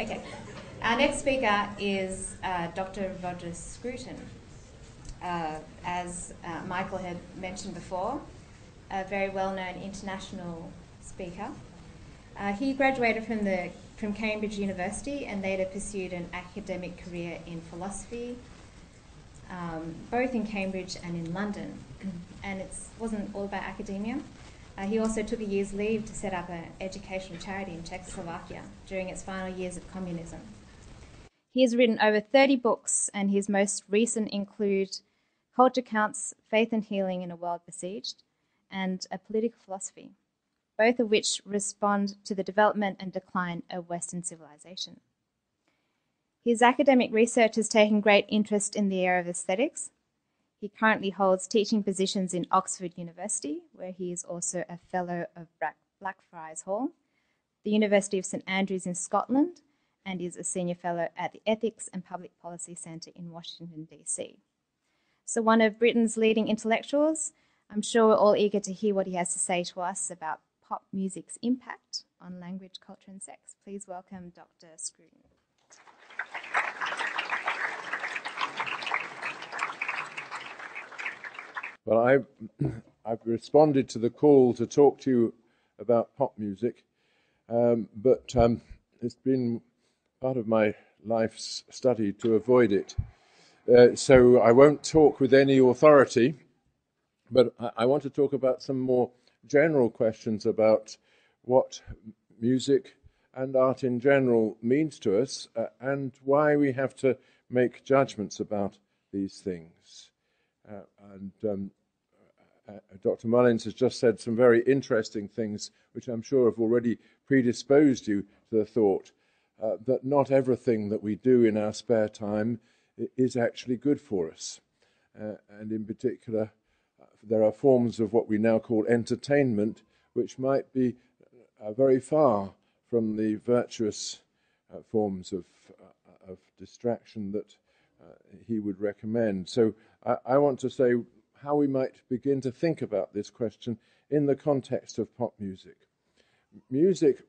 Okay. Our next speaker is uh, Dr. Roger Scruton. Uh, as uh, Michael had mentioned before, a very well known international speaker. Uh, he graduated from, the, from Cambridge University and later pursued an academic career in philosophy, um, both in Cambridge and in London. and it wasn't all about academia. Uh, he also took a year's leave to set up an educational charity in Czechoslovakia during its final years of communism. He has written over 30 books, and his most recent include Culture Counts, Faith and Feeling in a World Besieged, and A Political Philosophy, both of which respond to the development and decline of Western civilization. His academic research has taken great interest in the area of aesthetics, he currently holds teaching positions in Oxford University, where he is also a Fellow of Blackfriars Hall, the University of St Andrews in Scotland, and is a Senior Fellow at the Ethics and Public Policy Centre in Washington, D.C. So, one of Britain's leading intellectuals, I'm sure we're all eager to hear what he has to say to us about pop music's impact on language, culture, and sex. Please welcome Dr. Scruton. Well, I've, I've responded to the call to talk to you about pop music, um, but um, it's been part of my life's study to avoid it. Uh, so I won't talk with any authority, but I, I want to talk about some more general questions about what music and art in general means to us uh, and why we have to make judgments about these things. Uh, and um, uh, uh Dr. Mullins has just said some very interesting things, which I'm sure have already predisposed you to the thought uh, that not everything that we do in our spare time is actually good for us. Uh, and in particular, uh, there are forms of what we now call entertainment, which might be very far from the virtuous forms of, of distraction that he would recommend. So I, I want to say how we might begin to think about this question in the context of pop music. Music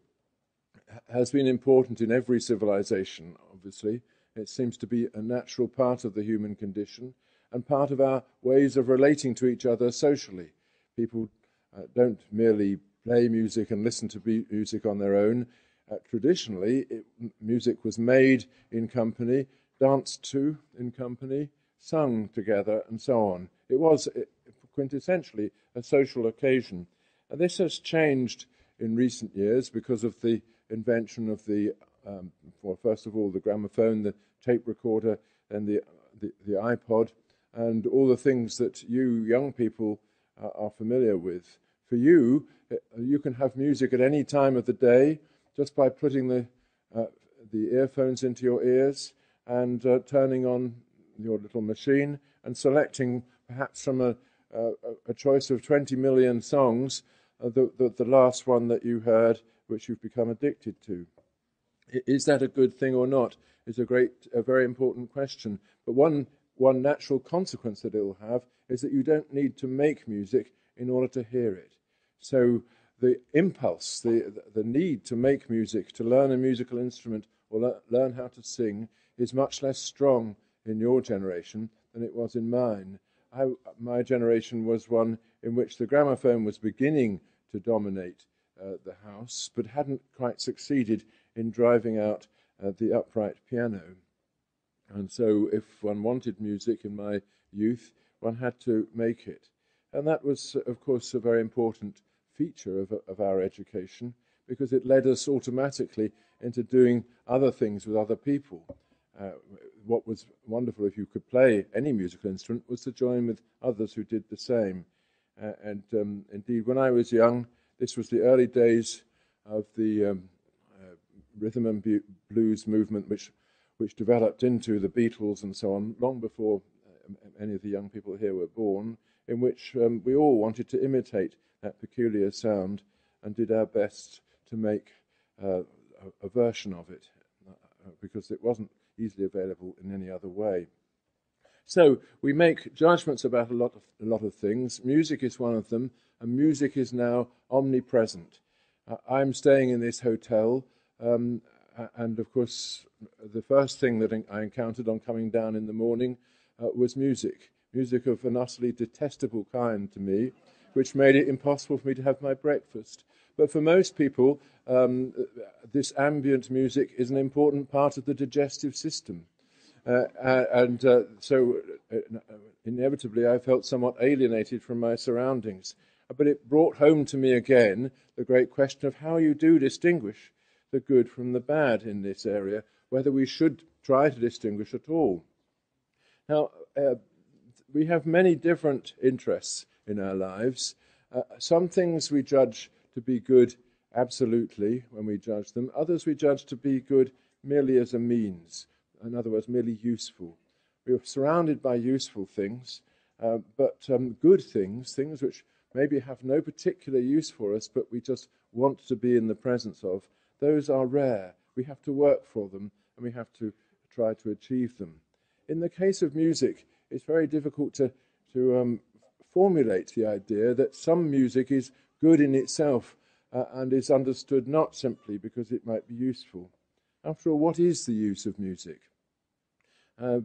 has been important in every civilization, obviously. It seems to be a natural part of the human condition and part of our ways of relating to each other socially. People uh, don't merely play music and listen to music on their own. Uh, traditionally, it, music was made in company, danced to in company, sung together, and so on. It was eh, quintessentially a social occasion. And this has changed in recent years because of the invention of the, um, well, first of all, the gramophone, the tape recorder, and the, the, the iPod, and all the things that you young people uh, are familiar with. For you, uh, you can have music at any time of the day just by putting the, uh, the earphones into your ears and uh, turning on your little machine and selecting perhaps from a, a, choice of 20 million songs, uh, the, the, the last one that you heard, which you've become addicted to. Is that a good thing or not? Is a great, a very important question. But one, one natural consequence that it will have is that you don't need to make music in order to hear it. So the impulse, the, the need to make music, to learn a musical instrument or le- learn how to sing, is much less strong in your generation than it was in mine. I, my generation was one in which the gramophone was beginning to dominate uh, the house, but hadn't quite succeeded in driving out uh, the upright piano. And so, if one wanted music in my youth, one had to make it. And that was, of course, a very important feature of, of our education because it led us automatically into doing other things with other people. Uh, what was wonderful if you could play any musical instrument was to join with others who did the same. Uh, and um, indeed, when I was young, this was the early days of the um, uh, rhythm and bu- blues movement, which which developed into the Beatles and so on, long before uh, any of the young people here were born. In which um, we all wanted to imitate that peculiar sound and did our best to make uh, a, a, version of it, uh, because it wasn't easily available in any other way. So we make judgments about a lot of, a lot of things. Music is one of them, and music is now omnipresent. Uh, I'm staying in this hotel, um, and of course, the first thing that I encountered on coming down in the morning uh, was music. Music of an utterly detestable kind to me, which made it impossible for me to have my breakfast. But for most people, um, this ambient music is an important part of the digestive system. Uh, and uh, so, uh, inevitably, I felt somewhat alienated from my surroundings. But it brought home to me again the great question of how you do distinguish the good from the bad in this area, whether we should try to distinguish at all. Now, uh, we have many different interests in our lives. Uh, some things we judge to be good absolutely when we judge them, others we judge to be good merely as a means, in other words, merely useful. We are surrounded by useful things, uh, but um, good things, things which maybe have no particular use for us, but we just want to be in the presence of, those are rare. We have to work for them and we have to try to achieve them. In the case of music, it's very difficult to, to um, formulate the idea that some music is good in itself uh, and is understood not simply because it might be useful. After all, what is the use of music? Uh,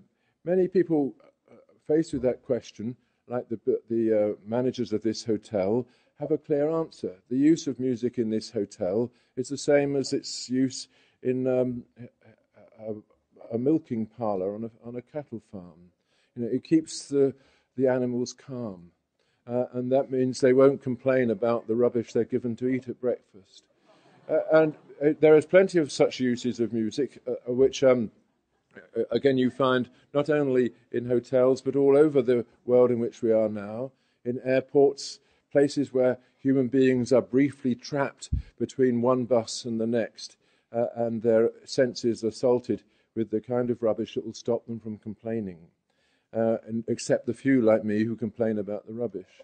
many people uh, faced with that question, like the, the uh, managers of this hotel, have a clear answer. The use of music in this hotel is the same as its use in um, a, a, milking parlour on a, on a cattle farm. You know, it keeps the, the animals calm. Uh, and that means they won't complain about the rubbish they're given to eat at breakfast. Uh, and uh, there is plenty of such uses of music, uh, uh, which, um, uh, again, you find not only in hotels, but all over the world in which we are now, in airports, places where human beings are briefly trapped between one bus and the next, and their senses assaulted with the kind of rubbish that will stop them from complaining, uh, and except the few like me who complain about the rubbish.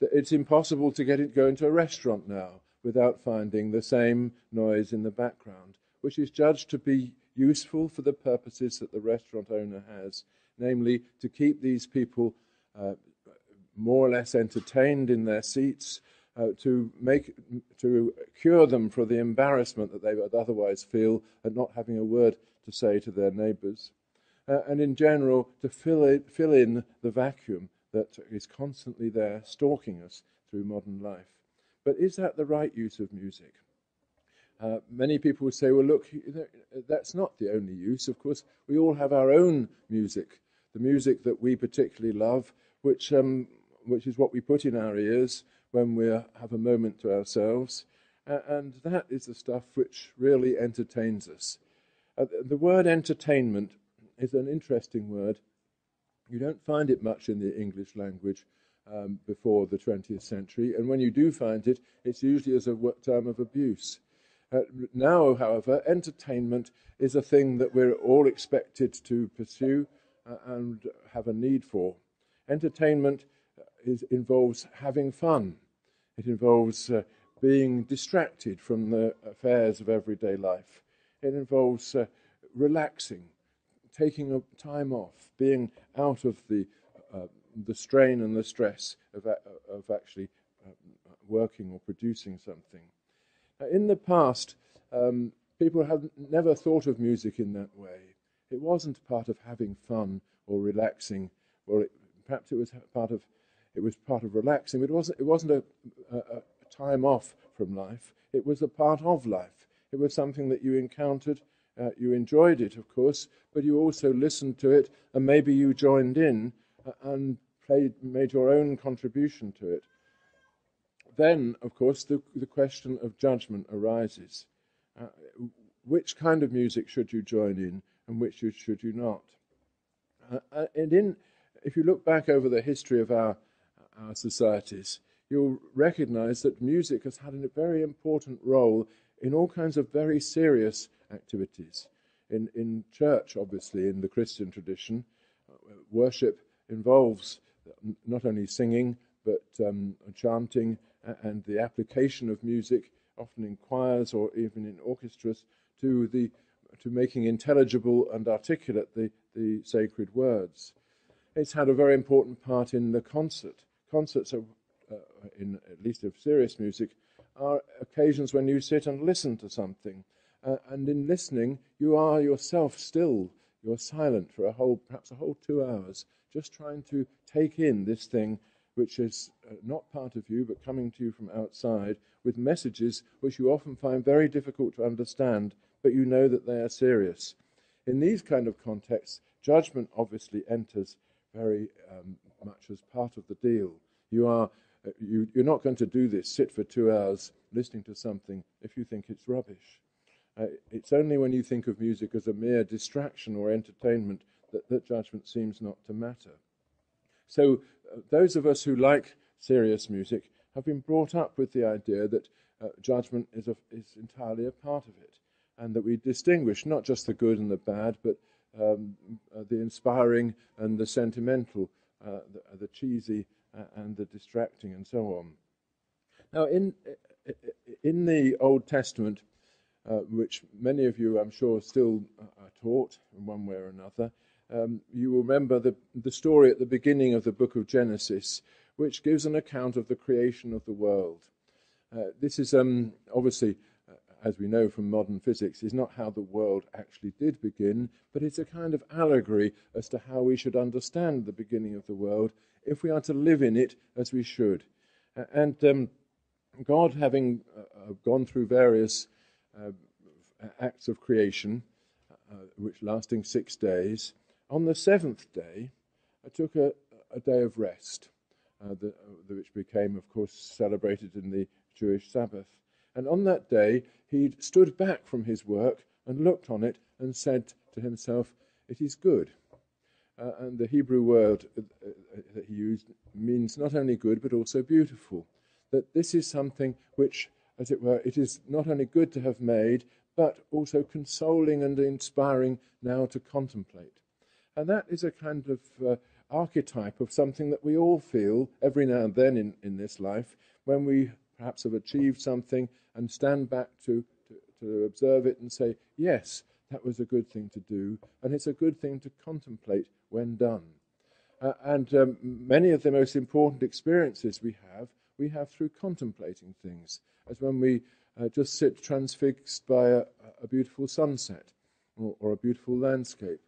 That it's impossible to get it go into a restaurant now without finding the same noise in the background, which is judged to be useful for the purposes that the restaurant owner has, namely to keep these people uh, more or less entertained in their seats, uh, to make to cure them for the embarrassment that they would otherwise feel at not having a word to say to their neighbours, uh, and in general to fill it, fill in the vacuum that is constantly there, stalking us through modern life. But is that the right use of music? Uh, many people would say, well, look, that's not the only use. Of course, we all have our own music, the music that we particularly love, which um, which is what we put in our ears when we have a moment to ourselves. Uh, and that is the stuff which really entertains us. Uh, the word entertainment is an interesting word. You don't find it much in the English language um, before the 20th century, and when you do find it, it's usually as a term of abuse. Uh, now, however, entertainment is a thing that we're all expected to pursue uh, and have a need for. Entertainment is, involves having fun. It involves uh, being distracted from the affairs of everyday life. It involves uh, relaxing, taking a time off, being out of the, uh, the strain and the stress of, of actually um, working or producing something. in the past, um, people had never thought of music in that way. It wasn't part of having fun or relaxing, or it, perhaps it was part of it was part of relaxing. It wasn't, it wasn't a, a, a time off from life. It was a part of life. It was something that you encountered. Uh, you enjoyed it, of course, but you also listened to it, and maybe you joined in uh, and played, made your own contribution to it. Then, of course, the, the question of judgment arises. Uh, which kind of music should you join in, and which should you not? Uh, uh, and in, if you look back over the history of our our societies, you'll recognize that music has had a very important role in all kinds of very serious activities. In, in church, obviously, in the Christian tradition, uh, worship involves not only singing, but um, chanting and the application of music, often in choirs or even in orchestras, to, the, to making intelligible and articulate the, the sacred words. It's had a very important part in the concert concerts, of, uh, in at least of serious music, are occasions when you sit and listen to something. Uh, and in listening, you are yourself still. You're silent for a whole, perhaps a whole two hours, just trying to take in this thing which is uh, not part of you but coming to you from outside with messages which you often find very difficult to understand, but you know that they are serious. In these kind of contexts, judgment obviously enters very um, much as part of the deal. You are uh, you, you're not going to do this, sit for two hours listening to something if you think it's rubbish. Uh, it's only when you think of music as a mere distraction or entertainment that, that judgment seems not to matter. So, uh, those of us who like serious music have been brought up with the idea that uh, judgment is, a, is entirely a part of it, and that we distinguish not just the good and the bad, but um, uh, the inspiring and the sentimental, uh, the, the, cheesy uh, and the distracting, and so on. Now, in in the Old Testament, uh, which many of you, I'm sure, still are taught in one way or another, um, you will remember the, the story at the beginning of the book of Genesis, which gives an account of the creation of the world. Uh, this is um, obviously, uh, as we know from modern physics, is not how the world actually did begin, but it's a kind of allegory as to how we should understand the beginning of the world if we are to live in it as we should. Uh, and um, God, having uh, uh, gone through various uh, acts of creation, which lasting six days, on the seventh day, I took a, a day of rest, uh, the, uh, which became, of course, celebrated in the Jewish Sabbath. And on that day, he stood back from his work and looked on it and said to himself, It is good. Uh, and the Hebrew word uh, uh, that he used means not only good but also beautiful. That this is something which, as it were, it is not only good to have made, but also consoling and inspiring now to contemplate. And that is a kind of uh, archetype of something that we all feel every now and then in, in this life when we perhaps have achieved something and stand back to, to, to observe it and say, yes, that was a good thing to do, and it's a good thing to contemplate when done. Uh, and um, many of the most important experiences we have, we have through contemplating things, as when we uh, just sit transfixed by a, a beautiful sunset or, or, a beautiful landscape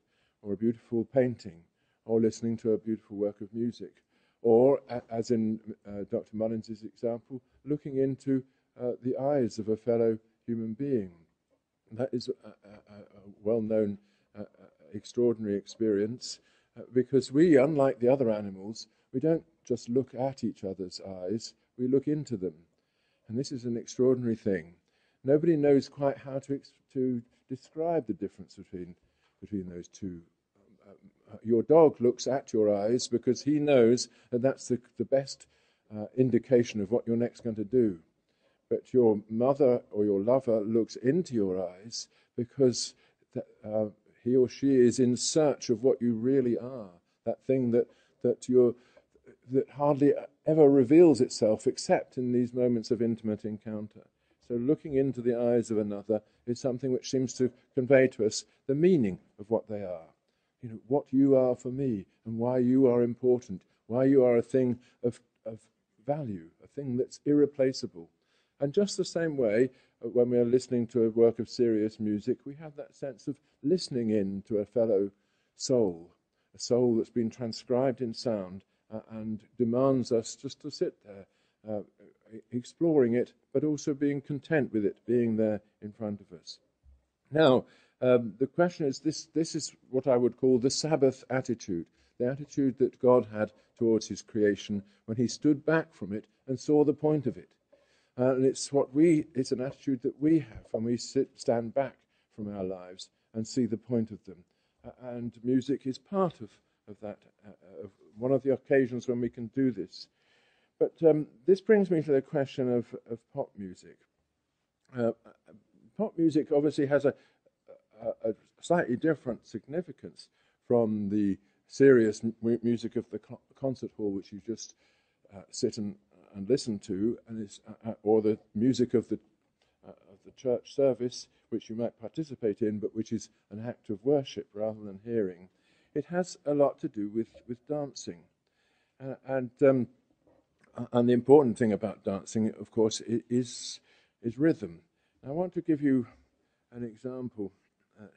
or a beautiful painting, or listening to a beautiful work of music, or, as in uh, Dr. Mullins' example, looking into uh, the eyes of a fellow human being. That is a, a, well known, uh, extraordinary experience uh, because we, unlike the other animals, we don't just look at each other's eyes, we look into them. And this is an extraordinary thing. Nobody knows quite how to, to describe the difference between, between those two your dog looks at your eyes because he knows that that's the, the best uh, indication of what you're next going to do. But your mother or your lover looks into your eyes because uh, he or she is in search of what you really are, that thing that, that, you're, that hardly ever reveals itself except in these moments of intimate encounter. So, looking into the eyes of another is something which seems to convey to us the meaning of what they are you know, what you are for me and why you are important, why you are a thing of, of value, a thing that's irreplaceable. And just the same way, uh, when we are listening to a work of serious music, we have that sense of listening in to a fellow soul, a soul that's been transcribed in sound and demands us just to sit there, uh, exploring it, but also being content with it being there in front of us. Now, um, the question is this, this is what I would call the Sabbath attitude, the attitude that God had towards his creation when he stood back from it and saw the point of it. Uh, and it's what we, it's an attitude that we have when we sit, stand back from our lives and see the point of them. Uh, and music is part of, of that, uh, of one of the occasions when we can do this. But um, this brings me to the question of, of pop music. Uh, pop music obviously has a, a, a slightly different significance from the serious music of the co- concert hall, which you just uh, sit and, and listen to, and is, uh, uh, or the music of the uh, of the church service, which you might participate in, but which is an act of worship rather than hearing. It has a lot to do with with dancing, uh, and um, and the important thing about dancing, of course, is is rhythm. I want to give you an example. Uh,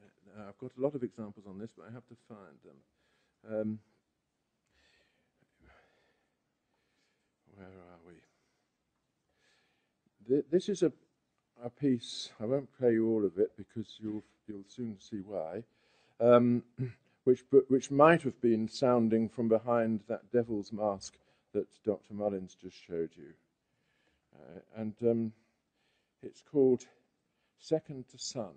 I've got a lot of examples on this, but I have to find them. Um, where are we? Th- this is a, a piece, I won't play you all of it because you'll, you'll soon see why, um, which, which might have been sounding from behind that devil's mask that Dr. Mullins just showed you. Uh, and um, it's called Second to Sun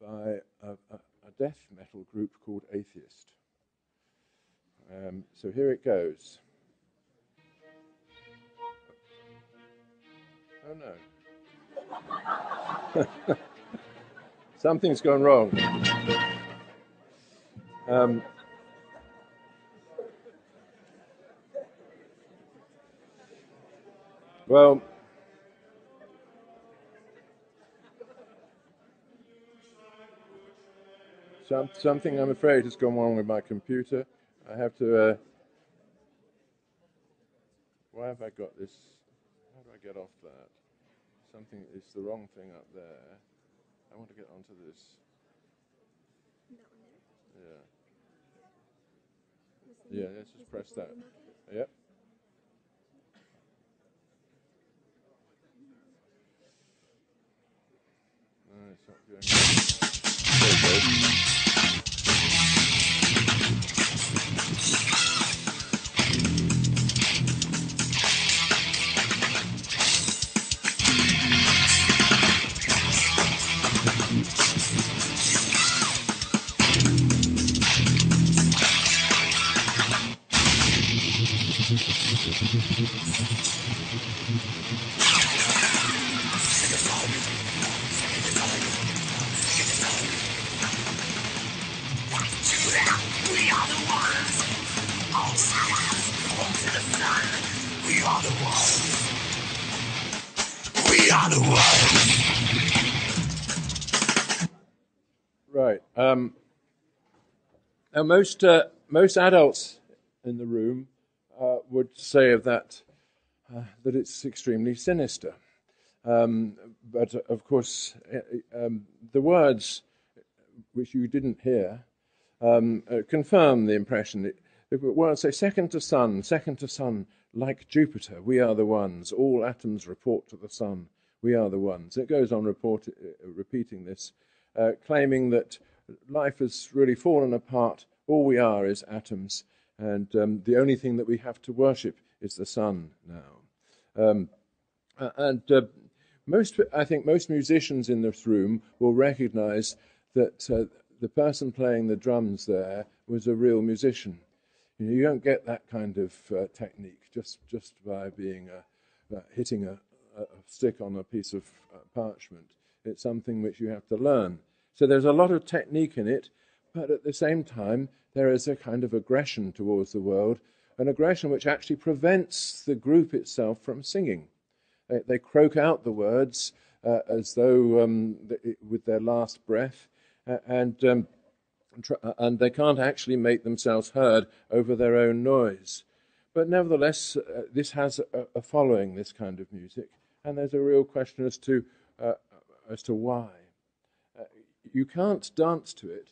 by a, a, a death metal group called Atheist. Um, so here it goes. Oh no. Something's gone wrong. Um, well, some, something I'm afraid has gone wrong with my computer. I have to. Uh, why have I got this? How do I get off that? Something is the wrong thing up there. I want to get onto this. Yeah. Let's just press that. Yep. Now, most uh, most adults in the room uh, would say of that uh, that it's extremely sinister. Um, but uh, of course, uh, um, the words which you didn't hear um, uh, confirm the impression. The words say, "Second to sun, second to sun, like Jupiter, we are the ones. All atoms report to the sun. We are the ones." It goes on report, uh, repeating this claiming that life has really fallen apart. All we are is atoms, and um, the only thing that we have to worship is the sun now. Um, uh, and uh, most, I think, most musicians in this room will recognise that uh, the person playing the drums there was a real musician. You, know, you don't get that kind of uh, technique just just by being a, hitting a, a, stick on a piece of uh, parchment. It's something which you have to learn. So there's a lot of technique in it, but at the same time, there is a kind of aggression towards the world, an aggression which actually prevents the group itself from singing. They, they croak out the words uh, as though um, with their last breath, uh, and um, and they can't actually make themselves heard over their own noise. But nevertheless, uh, this has a, a, following, this kind of music, and there's a real question as to uh, as to why. Uh, you can't dance to it.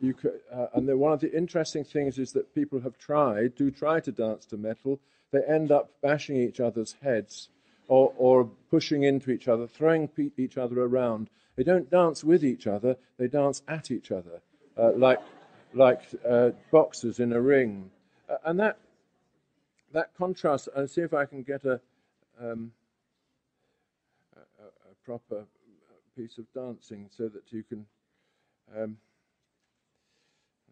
You could, uh, and one of the interesting things is that people have tried, do try to dance to metal. They end up bashing each other's heads or, or pushing into each other, throwing pe- each other around. They don't dance with each other, they dance at each other, uh, like, like uh, boxers in a ring. Uh, and that, that contrast, I'll see if I can get a, um, a, a proper piece of dancing so that you can. Um,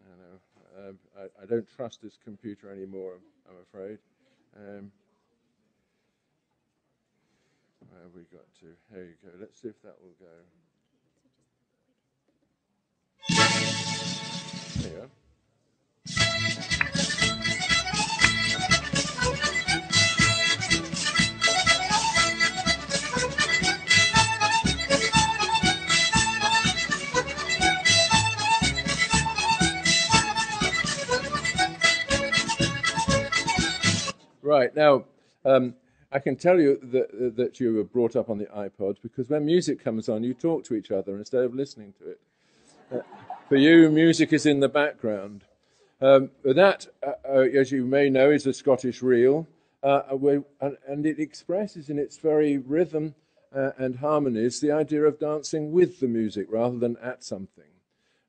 I, know, um, I, I, don't trust this computer anymore, I'm afraid. Um, where have we got to? Here you go. Let's see if that will go. There Right now, um, I can tell you that, that you were brought up on the iPod because when music comes on, you talk to each other instead of listening to it. Uh, for you, music is in the background. Um, that, uh, uh, as you may know, is a Scottish reel, uh, and, and, it expresses in its very rhythm uh, and harmonies the idea of dancing with the music rather than at something.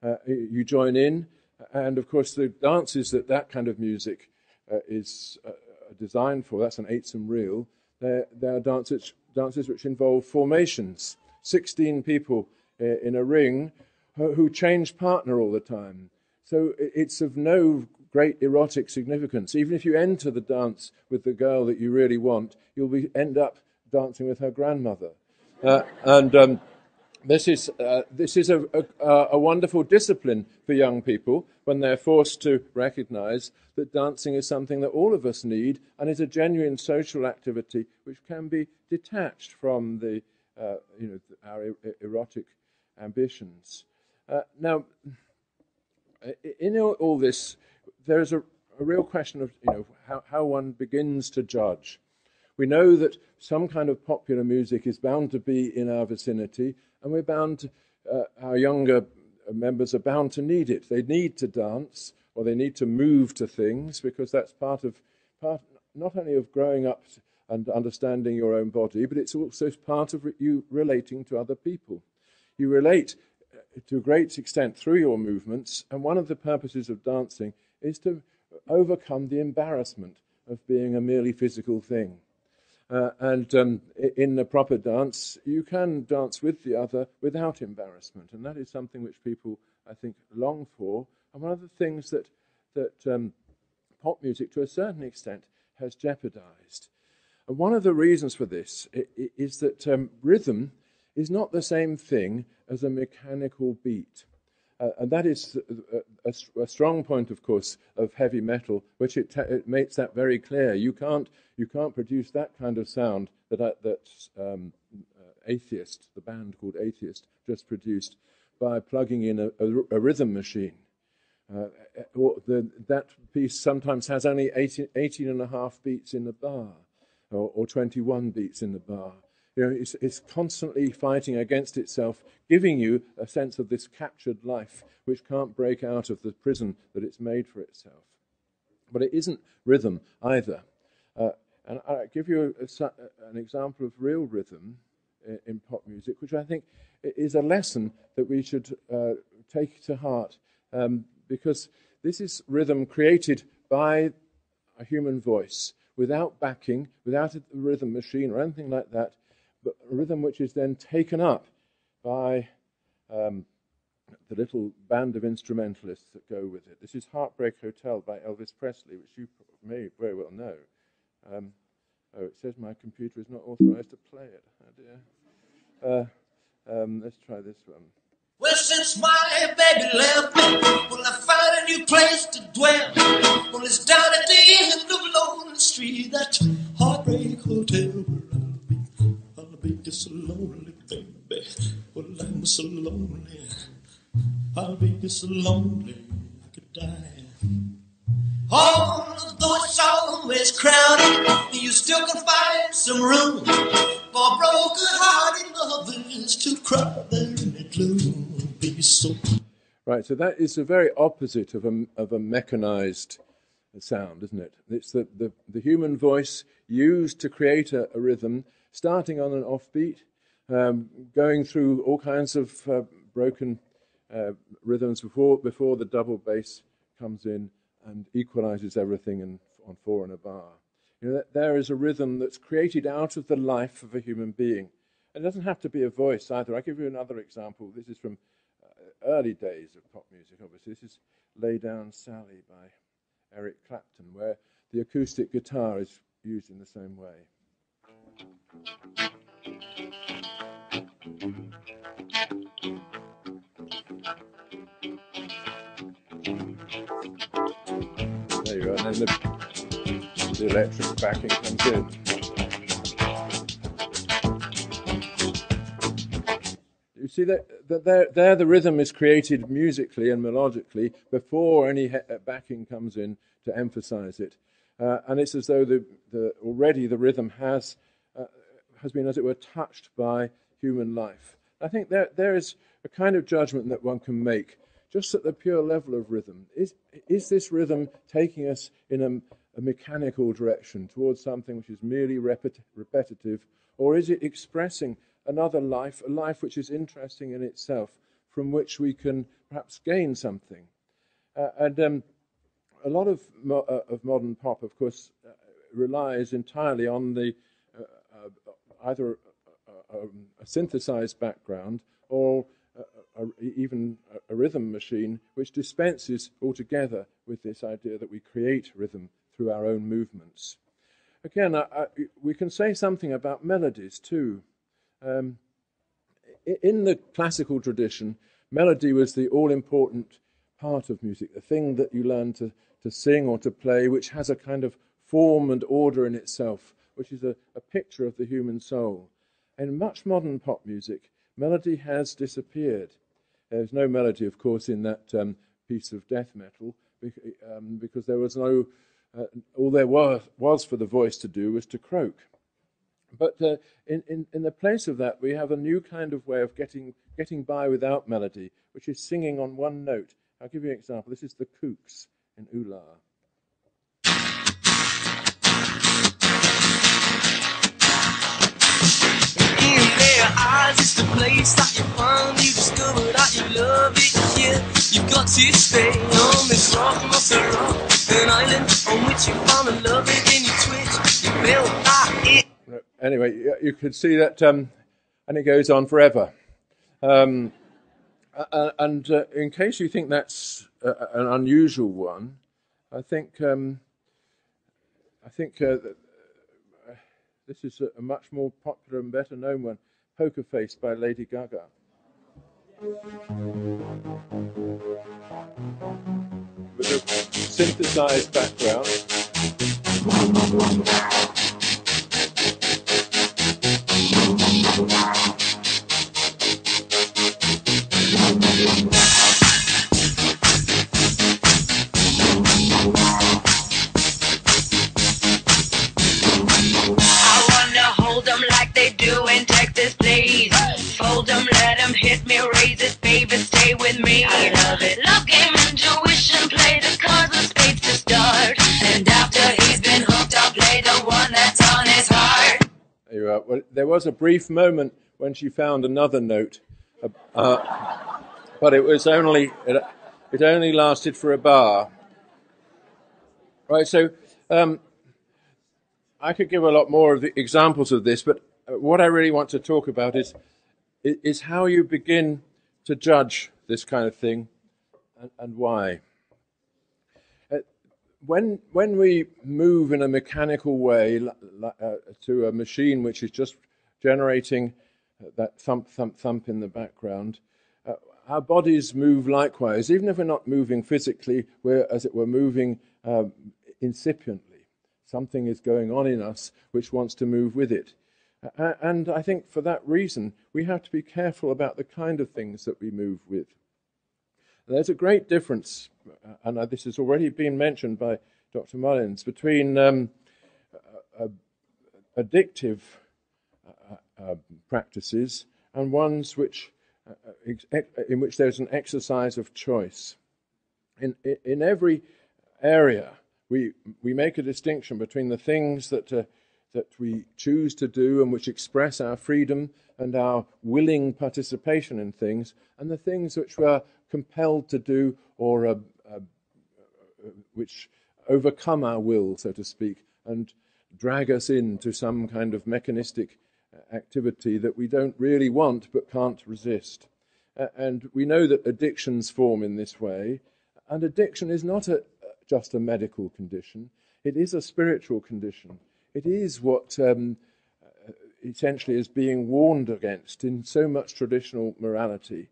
Uh, you join in, and of course, the dances that that kind of music uh, is designed for, that's an Eightsome reel, they're, they're dances, dances which involve formations. 16 people in a ring who change partner all the time. So it's of no great erotic significance. Even if you enter the dance with the girl that you really want, you'll be, end up dancing with her grandmother. Uh, and um, this is, uh, this is a, a, a, wonderful discipline for young people when they're forced to recognize that dancing is something that all of us need and is a genuine social activity which can be detached from the, uh, you know, our erotic ambitions. Uh, now, in all this, there is a, a, real question of you know, how, how one begins to judge. We know that some kind of popular music is bound to be in our vicinity, and we're bound to, uh, our younger members are bound to need it. They need to dance, or they need to move to things, because that's part of, part not only of growing up and understanding your own body, but it's also part of you relating to other people. You relate to a great extent through your movements, and one of the purposes of dancing is to overcome the embarrassment of being a merely physical thing. Uh, and um, in the proper dance, you can dance with the other without embarrassment, and that is something which people, I think, long for. And one of the things that that um, pop music, to a certain extent, has jeopardized. And one of the reasons for this is that um, rhythm is not the same thing as a mechanical beat. Uh, and that is a, a, a, strong point, of course, of heavy metal, which it, it, makes that very clear. You can't, you can't produce that kind of sound that, uh, that um, uh, Atheist, the band called Atheist, just produced by plugging in a, a rhythm machine. Uh, the, that piece sometimes has only 18, 18 and a half beats in the bar, or, or 21 beats in the bar. You know, it's, it's constantly fighting against itself, giving you a sense of this captured life which can't break out of the prison that it's made for itself. But it isn't rhythm either. Uh, and I'll give you a, a, an example of real rhythm in, in, pop music, which I think is a lesson that we should uh, take to heart, um, because this is rhythm created by a human voice without backing, without a rhythm machine or anything like that rhythm which is then taken up by um, the little band of instrumentalists that go with it. This is Heartbreak Hotel by Elvis Presley, which you may very well know. Um, oh, it says my computer is not authorized to play it. Oh dear. Uh, um, let's try this one. Well, since my baby left me, well, I found a new place to dwell. Well, it's down at the end of Lonely Street, that lonely, baby. Well, I'm so lonely. I'll be so lonely I could die. Although it's always crowded, you still can find some room for broken-hearted lovers to cry there in the gloom. Be so. Right, so that is the very opposite of a, of a mechanized sound, isn't it? It's the, the, the human voice used to create a, a rhythm starting on an offbeat, um, going through all kinds of uh, broken uh, rhythms before, before the double bass comes in and equalizes everything in, on four and a bar. You know, there is a rhythm that's created out of the life of a human being. And it doesn't have to be a voice either. I'll give you another example. This is from uh, early days of pop music, obviously. This is Lay Down Sally by Eric Clapton, where the acoustic guitar is used in the same way. There you go, and then the, the electric backing comes in. You see that, that there, there the rhythm is created musically and melodically before any he- backing comes in to emphasize it. Uh, and it's as though the, the, already the rhythm has, uh, has been, as it were, touched by human life. I think there, there is a kind of judgment that one can make just at the pure level of rhythm. Is, is this rhythm taking us in a, a mechanical direction towards something which is merely repet- repetitive, or is it expressing another life, a life which is interesting in itself, from which we can perhaps gain something? Uh, and um, a lot of, mo- uh, of modern pop, of course, uh, relies entirely on the uh, uh, either a, um, a, synthesized background or a, even a rhythm machine which dispenses altogether with this idea that we create rhythm through our own movements. Again, we can say something about melodies too. Um, in the classical tradition, melody was the all important part of music, the thing that you learn to, to sing or to play, which has a kind of form and order in itself, which is a, a picture of the human soul. In much modern pop music, melody has disappeared. There's no melody, of course, in that um, piece of death metal um, because there was no, uh, all there was, was for the voice to do was to croak. But uh, in, in, in the place of that, we have a new kind of way of getting, getting by without melody, which is singing on one note. I'll give you an example. This is the Kooks in Ooh La. To stay on this rock, Muscle Rock, an island on which you found a love. Then you twitch, you feel that it. Anyway, you could see that, um, and it goes on forever. Um, and uh, in case you think that's uh, an unusual one, I think um, I think uh, uh, this is a, much more popular and better known one, "Poker Face" by Lady Gaga. With a synthesized background. Well, there was a brief moment when she found another note, uh, uh, but it was only it, it, only lasted for a bar. Right, so um, I could give a lot more of the examples of this, but what I really want to talk about is is how you begin to judge this kind of thing and, and why when when we move in a mechanical way uh, to a machine which is just generating that thump thump thump in the background, uh, our bodies move likewise. Even if we're not moving physically, we're as it were moving uh, incipiently. Something is going on in us which wants to move with it. Uh, and I think for that reason, we have to be careful about the kind of things that we move with. There's a great difference, uh, and uh, this has already been mentioned by Dr. Mullins, between um, uh, addictive uh, practices and ones which, in which there's an exercise of choice. In, in every area, we, we make a distinction between the things that, uh, that we choose to do and which express our freedom and our willing participation in things, and the things which we're compelled to do or uh, uh, which overcome our will, so to speak, and drag us into some kind of mechanistic activity that we don't really want but can't resist. Uh, and we know that addictions form in this way, and addiction is not a, just a medical condition, it is a spiritual condition. It is what um, essentially is being warned against in so much traditional morality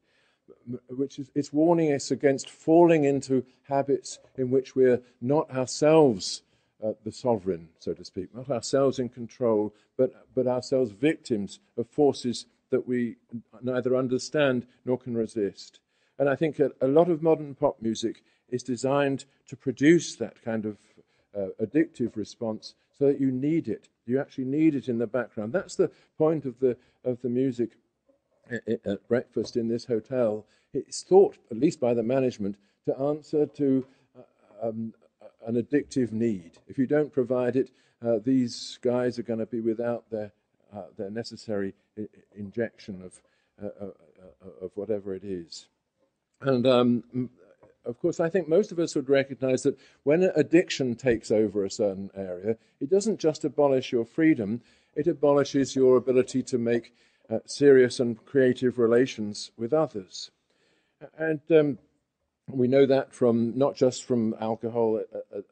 which is it's warning us against falling into habits in which we're not ourselves uh, the sovereign, so to speak, not ourselves in control, but, but ourselves victims of forces that we neither understand nor can resist. And I think a, a lot of modern pop music is designed to produce that kind of uh, addictive response so that you need it. You actually need it in the background. That's the point of the, of the music at breakfast in this hotel. It's thought, at least by the management, to answer to uh, um, an addictive need. If you don't provide it, uh, these guys are going to be without their, uh, their necessary I- injection of, uh, uh, uh, of whatever it is. And um, of course, I think most of us would recognize that when addiction takes over a certain area, it doesn't just abolish your freedom, it abolishes your ability to make uh, serious and creative relations with others. And um, we know that from not just from alcohol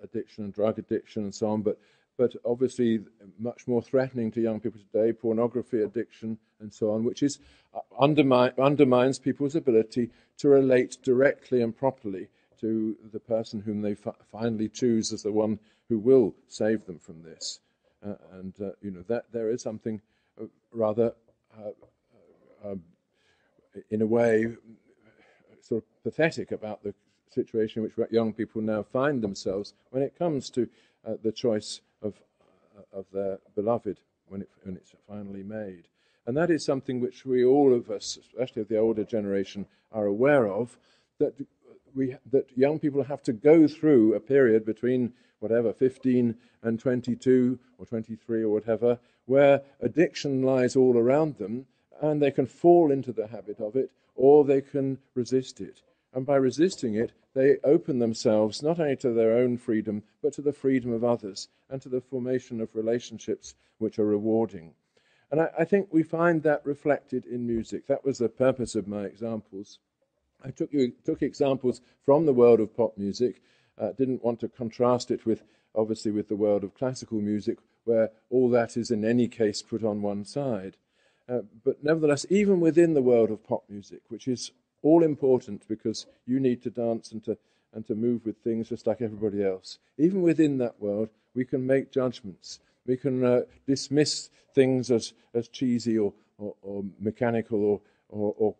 addiction and drug addiction and so on, but but obviously much more threatening to young people today, pornography addiction and so on, which is uh, undermine, undermines people's ability to relate directly and properly to the person whom they fi- finally choose as the one who will save them from this. Uh, and uh, you know that there is something uh, rather, uh, um, in a way, sort of pathetic about the situation in which young people now find themselves when it comes to uh, the choice of, uh, of their beloved when, it, when it's finally made. And that is something which we, all of us, especially of the older generation, are aware of, that, we, that young people have to go through a period between whatever, 15 and 22 or 23 or whatever, where addiction lies all around them and they can fall into the habit of it or they can resist it. And by resisting it, they open themselves not only to their own freedom, but to the freedom of others and to the formation of relationships which are rewarding. And I, I think we find that reflected in music. That was the purpose of my examples. I took, took examples from the world of pop music, uh, didn't want to contrast it with, obviously, with the world of classical music, where all that is in any case put on one side. Uh, but nevertheless, even within the world of pop music, which is all important because you need to dance and to, and to move with things just like everybody else. Even within that world, we can make judgments. We can uh, dismiss things as, as cheesy or, or, or mechanical or, or, or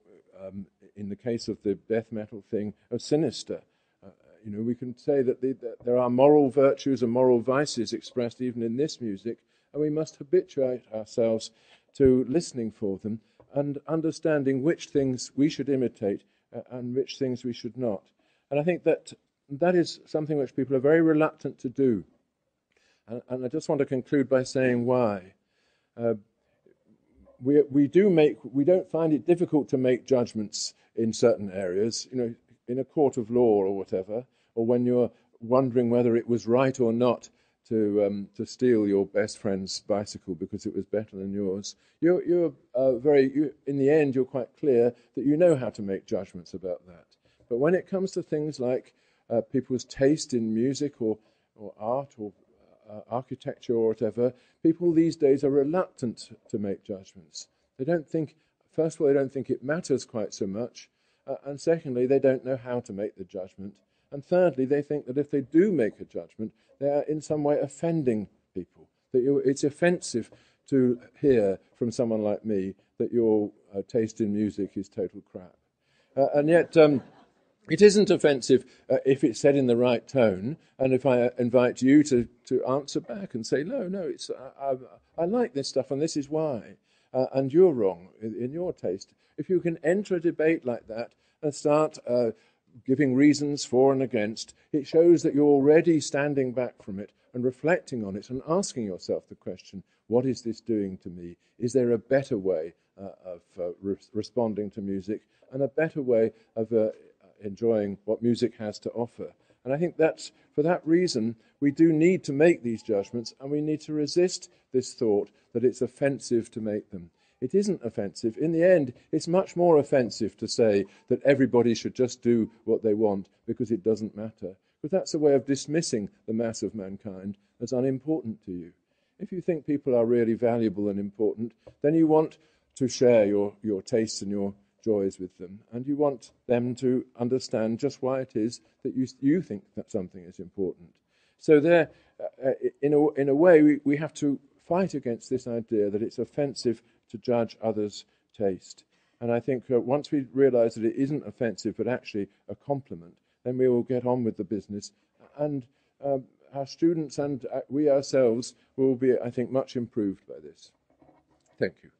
um, in the case of the death metal thing, as sinister. Uh, you know, we can say that, the, that there are moral virtues and moral vices expressed even in this music, and we must habituate ourselves to listening for them and understanding which things we should imitate uh, and which things we should not. And I think that that is something which people are very reluctant to do. And, and I just want to conclude by saying why. Uh, we, we do make we don't find it difficult to make judgments in certain areas, you know, in a court of law or whatever, or when you're wondering whether it was right or not to um, to steal your best friend's bicycle because it was better than yours. You're you're uh, very you, in the end you're quite clear that you know how to make judgments about that. But when it comes to things like uh, people's taste in music or or art or uh, architecture or whatever, people these days are reluctant to make judgments. They don't think first of all they don't think it matters quite so much, uh, and secondly they don't know how to make the judgment. And thirdly, they think that if they do make a judgment, they are in some way offending people. That it's offensive to hear from someone like me that your uh, taste in music is total crap. Uh, and yet, um, it isn't offensive uh, if it's said in the right tone, and if I invite you to, to answer back and say, no, no, it's, I, I, I like this stuff, and this is why, uh, and you're wrong in, in, your taste. If you can enter a debate like that and start uh, giving reasons for and against, it shows that you're already standing back from it and reflecting on it and asking yourself the question what is this doing to me? Is there a better way uh, of uh, re- responding to music and a better way of uh, enjoying what music has to offer? And I think that's for that reason we do need to make these judgments and we need to resist this thought that it's offensive to make them it isn't offensive. In the end, it's much more offensive to say that everybody should just do what they want because it doesn't matter. But that's a way of dismissing the mass of mankind as unimportant to you. If you think people are really valuable and important, then you want to share your, your tastes and your joys with them, and you want them to understand just why it is that you, you think that something is important. So, there, uh, uh in, a, in a way, we, we have to fight against this idea that it's offensive to judge others' taste. And I think uh, once we realize that it isn't offensive but actually a compliment, then we will get on with the business and um, our students and uh, we ourselves will be, I think, much improved by this. Thank you.